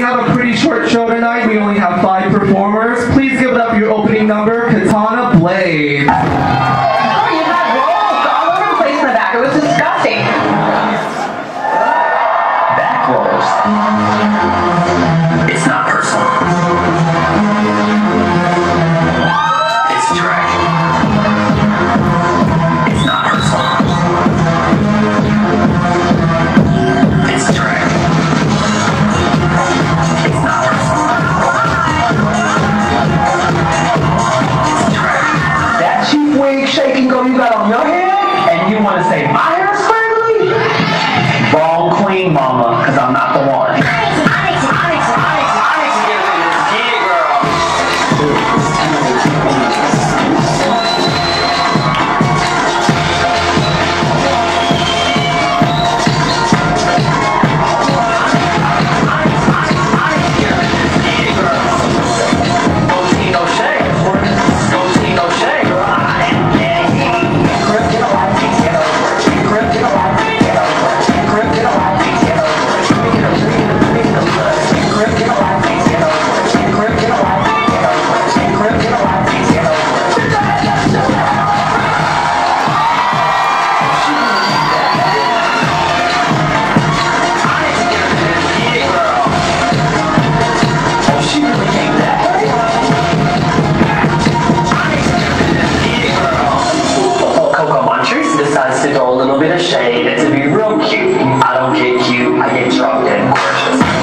we have a pretty short show tonight. We only have five performers. Please give up your opening number, Katana Blades. Oh, you had rolls all over the place in the back. It was disgusting. Back rolls. It's not personal. Shaking go you got on your head, and you want to say my hair is scraggly? Wrong queen, mama, because I'm not the one. Coco Montrese decides to go a little bit of shade and to be real cute. I don't get cute, I get drunk and gorgeous.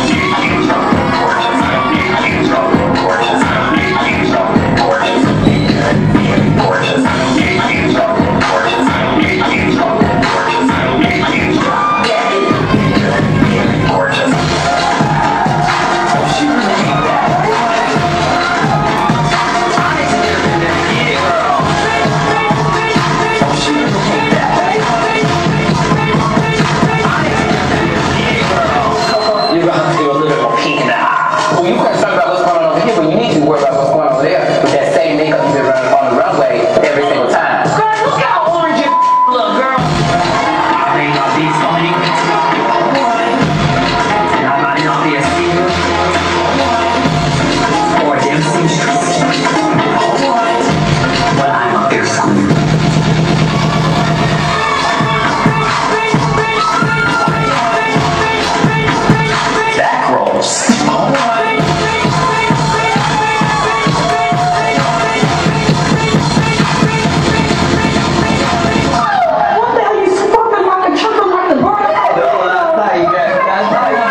That's right.